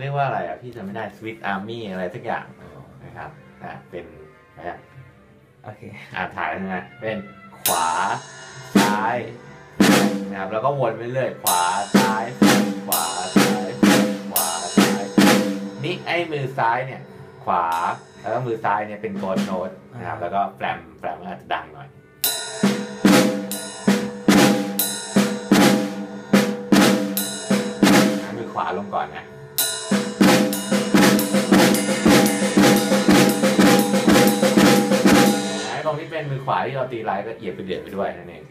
เรียกว่าอะไรอะพี่จำไม่ได้สวิตอาร์มี่อะไรสักอย่างนะครับอะเป็นอะไรอะโอเคอ่าถ่ายแล้วนะเป็นขวาซ้ายนะครับแล้วก็วนไปเรื่อยขวาซ้ายขวาซ้ายขวาซ้ายนี่ไอ้มือซ้ายเนี่ย ขวาแล้วก็มือซ้ายเนี่ยเป็นโกดโน้ตนะครับแล้วก็แฟลมแฟลมอาจจะดังหน่อยอะมือขวาลงก่อนนะ เป็นมือขวาที่เราตีไลท์ก็เหยียบไปเดือดไปด้วยนั่นเอง